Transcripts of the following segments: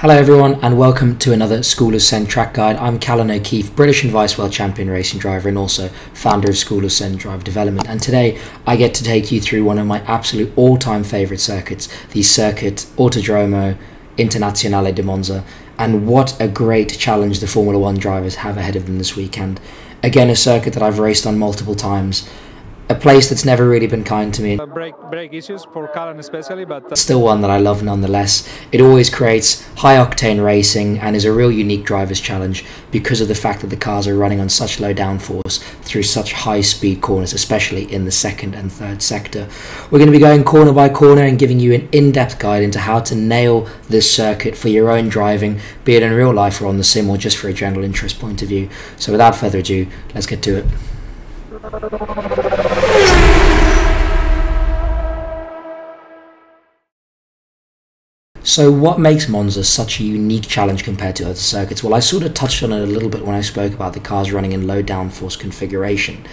Hello everyone and welcome to another School of Send track guide. I'm Callan O'Keeffe, British and Vice World Champion racing driver and also founder of School of Send Driver Development. And today I get to take you through one of my absolute all-time favourite circuits, the circuit Autodromo Internazionale di Monza. And what a great challenge the Formula One drivers have ahead of them this weekend. Again, a circuit that I've raced on multiple times a place that's never really been kind to me. Uh, brake, brake issues for Callan especially, but uh, still one that I love nonetheless. It always creates high octane racing and is a real unique driver's challenge because of the fact that the cars are running on such low downforce through such high speed corners, especially in the second and third sector. We're going to be going corner by corner and giving you an in depth guide into how to nail this circuit for your own driving, be it in real life or on the sim or just for a general interest point of view. So without further ado, let's get to it. So, what makes Monza such a unique challenge compared to other circuits? Well, I sort of touched on it a little bit when I spoke about the cars running in low downforce configuration.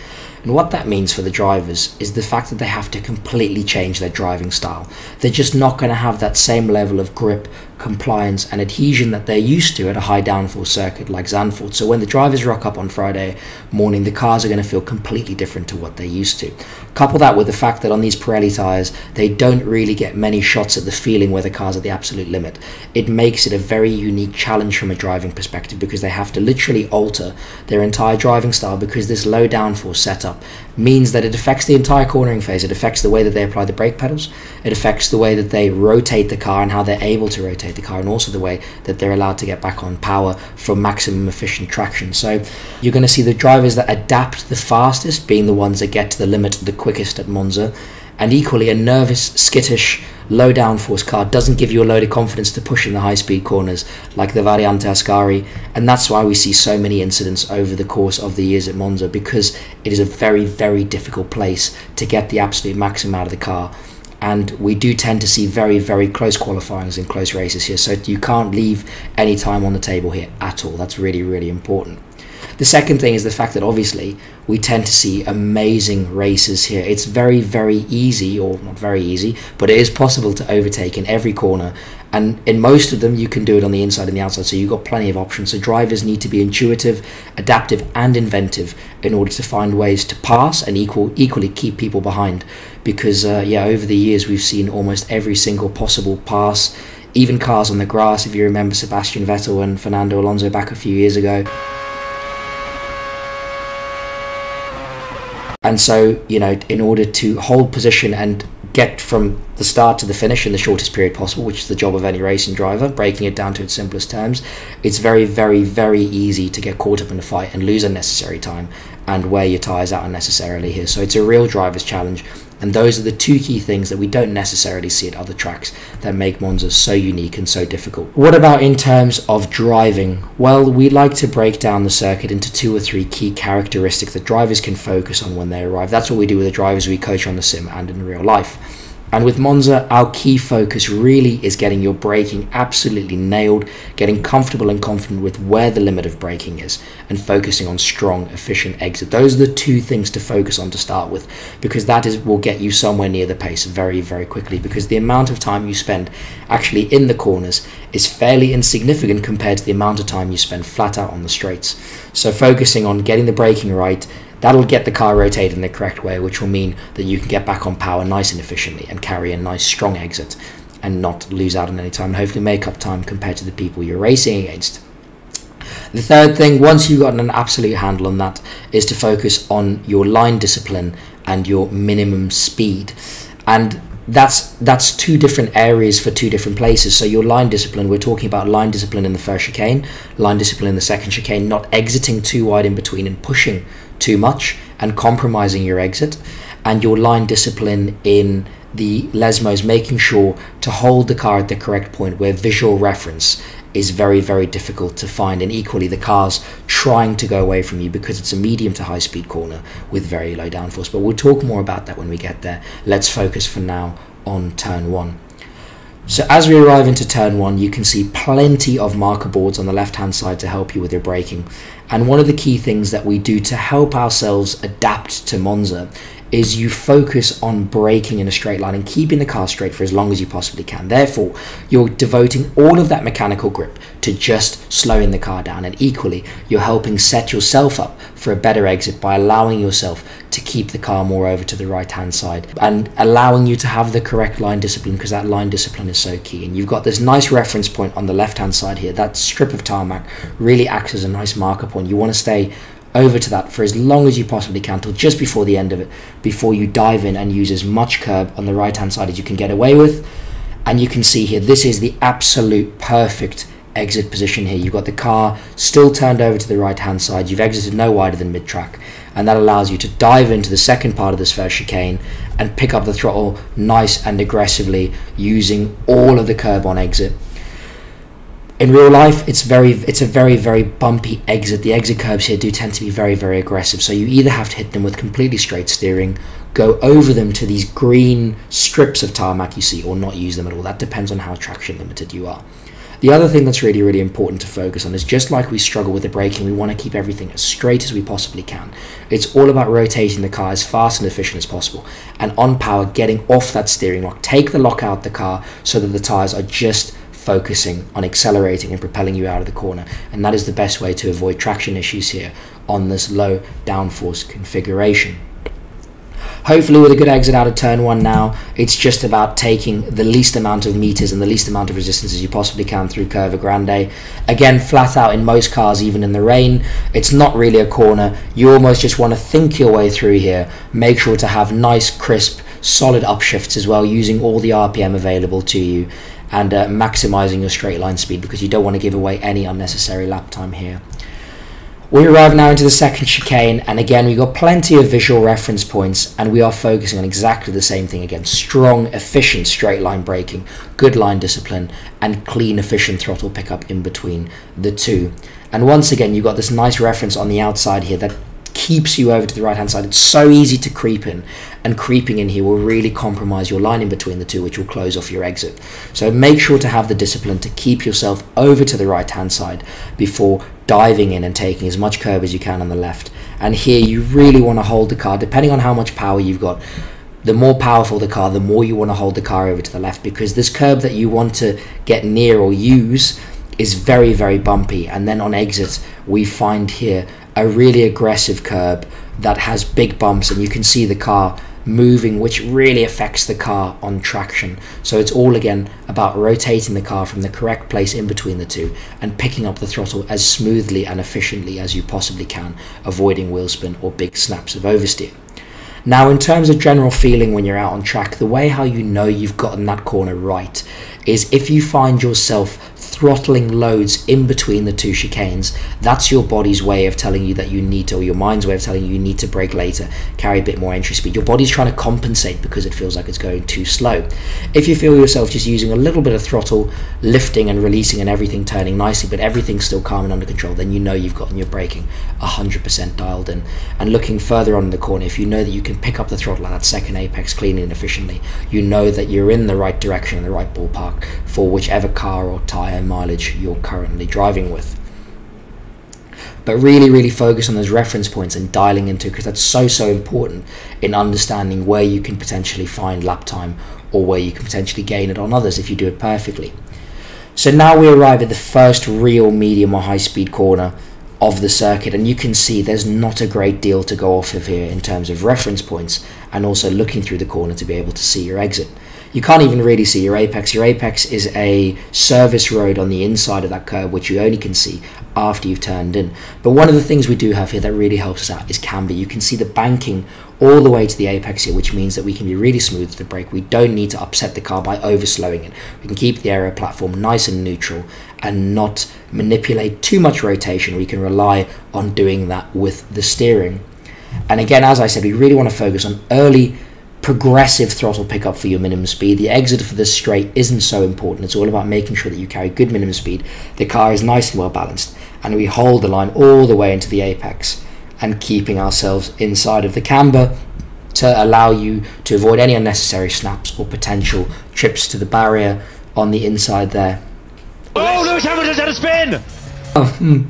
And what that means for the drivers is the fact that they have to completely change their driving style. They're just not going to have that same level of grip, compliance, and adhesion that they're used to at a high downforce circuit like Zandvoort. So when the drivers rock up on Friday morning, the cars are going to feel completely different to what they're used to. Couple that with the fact that on these Pirelli tyres, they don't really get many shots at the feeling where the car's at the absolute limit. It makes it a very unique challenge from a driving perspective because they have to literally alter their entire driving style because this low downforce setup up means that it affects the entire cornering phase. It affects the way that they apply the brake pedals. It affects the way that they rotate the car and how they're able to rotate the car, and also the way that they're allowed to get back on power for maximum efficient traction. So you're going to see the drivers that adapt the fastest being the ones that get to the limit the quickest at Monza, and equally a nervous, skittish, low downforce car doesn't give you a load of confidence to push in the high speed corners like the Variante Ascari. And that's why we see so many incidents over the course of the years at Monza because it is a very very difficult place to get the absolute maximum out of the car. And we do tend to see very very close qualifyings and close races here. So you can't leave any time on the table here at all. That's really really important. The second thing is the fact that obviously we tend to see amazing races here. It's very, very easy, or not very easy, but it is possible to overtake in every corner. And in most of them, you can do it on the inside and the outside, so you've got plenty of options. So drivers need to be intuitive, adaptive, and inventive in order to find ways to pass and equal, equally keep people behind. Because, uh, yeah, over the years, we've seen almost every single possible pass, even cars on the grass, if you remember Sebastian Vettel and Fernando Alonso back a few years ago. And so, you know, in order to hold position and get from the start to the finish in the shortest period possible, which is the job of any racing driver, breaking it down to its simplest terms, it's very, very, very easy to get caught up in a fight and lose unnecessary time and wear your tyres out unnecessarily here. So it's a real driver's challenge and those are the two key things that we don't necessarily see at other tracks that make Monza so unique and so difficult. What about in terms of driving? Well, we like to break down the circuit into two or three key characteristics that drivers can focus on when they arrive. That's what we do with the drivers we coach on the sim and in real life. And with Monza, our key focus really is getting your braking absolutely nailed, getting comfortable and confident with where the limit of braking is, and focusing on strong, efficient exit. Those are the two things to focus on to start with, because that is will get you somewhere near the pace very, very quickly. Because the amount of time you spend actually in the corners is fairly insignificant compared to the amount of time you spend flat out on the straights. So focusing on getting the braking right That'll get the car rotated in the correct way, which will mean that you can get back on power nice and efficiently and carry a nice strong exit and not lose out on any time and hopefully make up time compared to the people you're racing against. The third thing, once you've gotten an absolute handle on that, is to focus on your line discipline and your minimum speed. And that's that's two different areas for two different places. So your line discipline, we're talking about line discipline in the first chicane, line discipline in the second chicane, not exiting too wide in between and pushing too much and compromising your exit, and your line discipline in the Lesmos, making sure to hold the car at the correct point where visual reference is very, very difficult to find. And equally, the car's trying to go away from you because it's a medium to high speed corner with very low downforce. But we'll talk more about that when we get there. Let's focus for now on turn one. So as we arrive into turn one, you can see plenty of marker boards on the left hand side to help you with your braking. And one of the key things that we do to help ourselves adapt to Monza is you focus on braking in a straight line and keeping the car straight for as long as you possibly can. Therefore, you're devoting all of that mechanical grip to just slowing the car down. And equally, you're helping set yourself up for a better exit by allowing yourself to keep the car more over to the right hand side and allowing you to have the correct line discipline because that line discipline is so key. And you've got this nice reference point on the left hand side here. That strip of tarmac really acts as a nice marker point. You want to stay over to that for as long as you possibly can till just before the end of it before you dive in and use as much curb on the right hand side as you can get away with. And you can see here this is the absolute perfect exit position here. You've got the car still turned over to the right hand side. You've exited no wider than mid track and that allows you to dive into the second part of this first chicane and pick up the throttle nice and aggressively using all of the curb on exit in real life it's very it's a very very bumpy exit. The exit curbs here do tend to be very very aggressive. So you either have to hit them with completely straight steering go over them to these green strips of tarmac you see or not use them at all. That depends on how traction limited you are. The other thing that's really really important to focus on is just like we struggle with the braking we want to keep everything as straight as we possibly can. It's all about rotating the car as fast and efficient as possible and on power getting off that steering lock. Take the lock out the car so that the tires are just focusing on accelerating and propelling you out of the corner. And that is the best way to avoid traction issues here on this low downforce configuration. Hopefully with a good exit out of turn one now, it's just about taking the least amount of meters and the least amount of resistance as you possibly can through Curva Grande. Again, flat out in most cars, even in the rain, it's not really a corner. You almost just want to think your way through here. Make sure to have nice, crisp, solid upshifts as well, using all the RPM available to you and uh, maximizing your straight line speed because you don't want to give away any unnecessary lap time here. We arrive now into the second chicane, and again, we've got plenty of visual reference points, and we are focusing on exactly the same thing again strong, efficient straight line braking, good line discipline, and clean, efficient throttle pickup in between the two. And once again, you've got this nice reference on the outside here that keeps you over to the right hand side. It's so easy to creep in, and creeping in here will really compromise your line in between the two, which will close off your exit. So make sure to have the discipline to keep yourself over to the right hand side before diving in and taking as much curb as you can on the left. And here you really want to hold the car, depending on how much power you've got. The more powerful the car, the more you want to hold the car over to the left because this curb that you want to get near or use is very, very bumpy. And then on exit, we find here a really aggressive curb that has big bumps and you can see the car moving which really affects the car on traction. So it's all again about rotating the car from the correct place in between the two and picking up the throttle as smoothly and efficiently as you possibly can avoiding wheel spin or big snaps of oversteer. Now in terms of general feeling when you're out on track the way how you know you've gotten that corner right is if you find yourself throttling loads in between the two chicanes, that's your body's way of telling you that you need to, or your mind's way of telling you you need to brake later, carry a bit more entry speed. Your body's trying to compensate because it feels like it's going too slow. If you feel yourself just using a little bit of throttle, lifting and releasing and everything turning nicely, but everything's still calm and under control, then you know you've gotten your braking 100% dialed in. And looking further on in the corner, if you know that you can pick up the throttle at that second apex cleanly and efficiently, you know that you're in the right direction, in the right ballpark for whichever car or tyre mileage you're currently driving with. But really, really focus on those reference points and dialing into because that's so, so important in understanding where you can potentially find lap time or where you can potentially gain it on others if you do it perfectly. So now we arrive at the first real medium or high speed corner of the circuit and you can see there's not a great deal to go off of here in terms of reference points and also looking through the corner to be able to see your exit you can't even really see your apex. Your apex is a service road on the inside of that curve, which you only can see after you've turned in. But one of the things we do have here that really helps us out is camber. You can see the banking all the way to the apex here, which means that we can be really smooth to the brake. We don't need to upset the car by overslowing it. We can keep the aero platform nice and neutral and not manipulate too much rotation. We can rely on doing that with the steering. And again, as I said, we really want to focus on early progressive throttle pickup for your minimum speed. The exit for this straight isn't so important. It's all about making sure that you carry good minimum speed. The car is nice and well balanced, and we hold the line all the way into the apex and keeping ourselves inside of the camber to allow you to avoid any unnecessary snaps or potential trips to the barrier on the inside there. Oh, Lewis Hamilton's had a spin! Oh, hmm.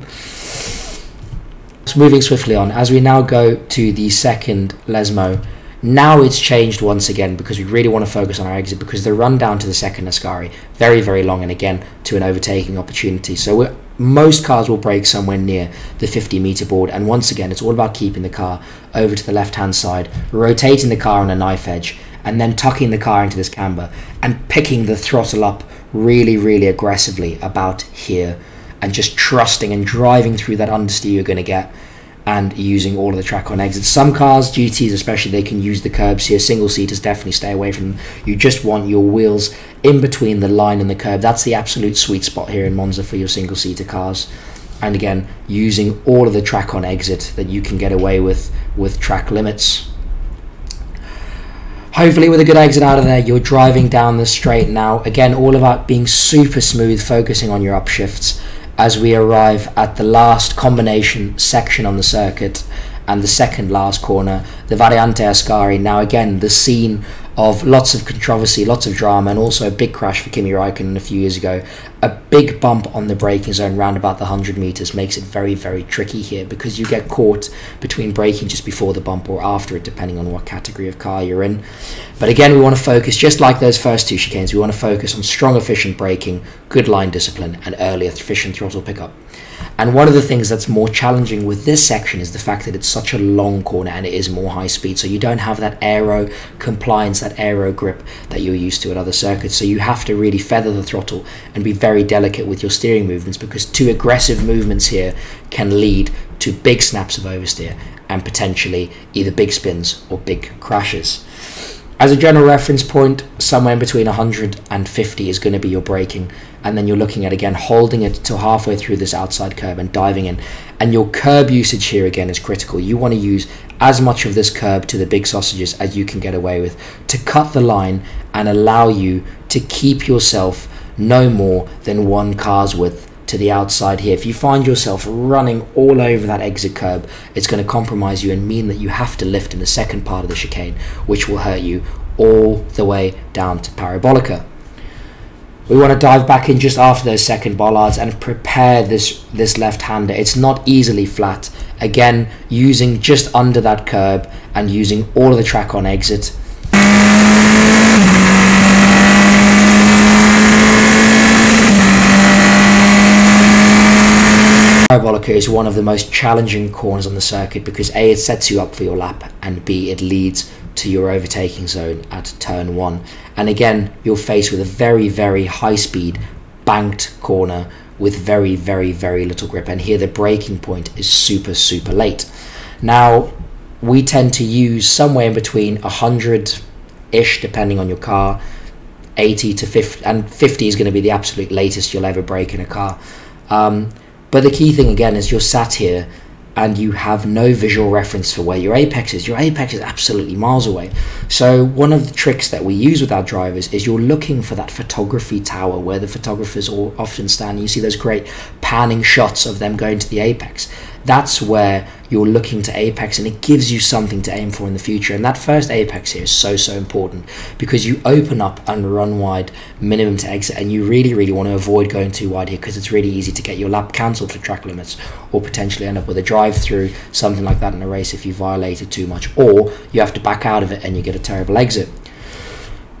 So moving swiftly on, as we now go to the second Lesmo Now it's changed once again because we really want to focus on our exit because the run down to the second Ascari very very long and again to an overtaking opportunity. So most cars will brake somewhere near the 50 meter board and once again it's all about keeping the car over to the left hand side, rotating the car on a knife edge and then tucking the car into this camber and picking the throttle up really really aggressively about here and just trusting and driving through that understeer you're going to get and using all of the track on exits. Some cars, GTs especially, they can use the curbs here. Single seaters definitely stay away from them. You just want your wheels in between the line and the curb. That's the absolute sweet spot here in Monza for your single seater cars. And again, using all of the track on exit that you can get away with with track limits. Hopefully, with a good exit out of there, you're driving down the straight now. Again, all about being super smooth, focusing on your upshifts as we arrive at the last combination section on the circuit and the second last corner, the Variante Ascari. Now, again, the scene of lots of controversy, lots of drama, and also a big crash for Kimi Raikkonen a few years ago. A big bump on the braking zone round about the 100 metres makes it very, very tricky here because you get caught between braking just before the bump or after it, depending on what category of car you're in. But again, we want to focus, just like those first two chicanes, we want to focus on strong, efficient braking, good line discipline, and early, efficient throttle pickup. And one of the things that's more challenging with this section is the fact that it's such a long corner and it is more high speed. So you don't have that aero compliance, that aero grip that you're used to at other circuits. So you have to really feather the throttle and be very delicate with your steering movements because too aggressive movements here can lead to big snaps of oversteer and potentially either big spins or big crashes. As a general reference point, somewhere in between 150 is going to be your braking and then you're looking at again holding it till halfway through this outside curb and diving in. And your curb usage here again is critical. You want to use as much of this curb to the big sausages as you can get away with to cut the line and allow you to keep yourself no more than one car's width to the outside here. If you find yourself running all over that exit curb, it's going to compromise you and mean that you have to lift in the second part of the chicane, which will hurt you all the way down to Parabolica. We want to dive back in just after those second bollards and prepare this, this left-hander. It's not easily flat. Again, using just under that curb and using all of the track on exit. Is one of the most challenging corners on the circuit because A, it sets you up for your lap, and B, it leads to your overtaking zone at turn one. And again, you're faced with a very, very high speed, banked corner with very, very, very little grip. And here the braking point is super, super late. Now, we tend to use somewhere in between 100 ish, depending on your car, 80 to 50, and 50 is going to be the absolute latest you'll ever brake in a car. Um, but the key thing again is you're sat here and you have no visual reference for where your apex is. Your apex is absolutely miles away. So one of the tricks that we use with our drivers is you're looking for that photography tower where the photographers all often stand. You see those great panning shots of them going to the apex that's where you're looking to apex and it gives you something to aim for in the future. And that first apex here is so so important because you open up and run wide minimum to exit and you really really want to avoid going too wide here because it's really easy to get your lap cancelled for track limits or potentially end up with a drive through something like that in a race if you violate it too much or you have to back out of it and you get a terrible exit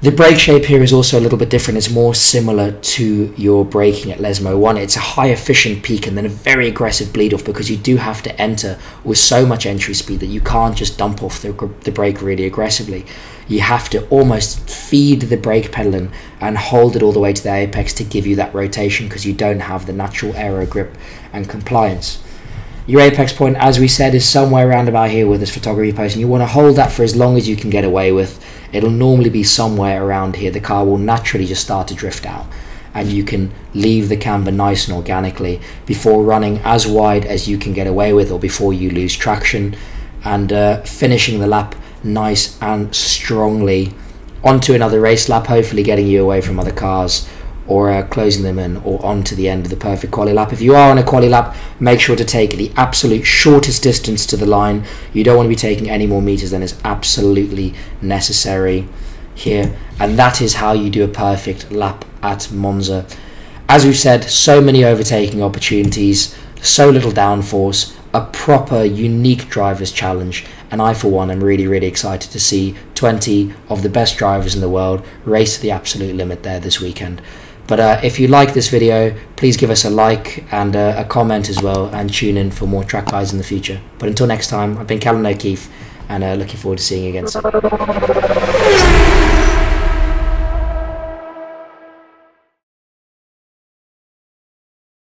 the brake shape here is also a little bit different. It's more similar to your braking at Lesmo 1. It's a high efficient peak and then a very aggressive bleed off because you do have to enter with so much entry speed that you can't just dump off the, the brake really aggressively. You have to almost feed the brake pedal in and hold it all the way to the apex to give you that rotation because you don't have the natural aero grip and compliance. Your apex point, as we said, is somewhere around about here with this photography post, and you want to hold that for as long as you can get away with it'll normally be somewhere around here. The car will naturally just start to drift out. And you can leave the camber nice and organically before running as wide as you can get away with or before you lose traction. And uh, finishing the lap nice and strongly onto another race lap, hopefully getting you away from other cars or uh, closing them in or on to the end of the perfect quali lap. If you are on a quali lap, make sure to take the absolute shortest distance to the line. You don't want to be taking any more meters than is absolutely necessary here. And that is how you do a perfect lap at Monza. As we've said, so many overtaking opportunities, so little downforce, a proper unique driver's challenge, and I, for one, am really, really excited to see 20 of the best drivers in the world race to the absolute limit there this weekend. But uh, if you like this video, please give us a like and uh, a comment as well, and tune in for more track guides in the future. But until next time, I've been Callan O'Keeffe, and uh, looking forward to seeing you again soon.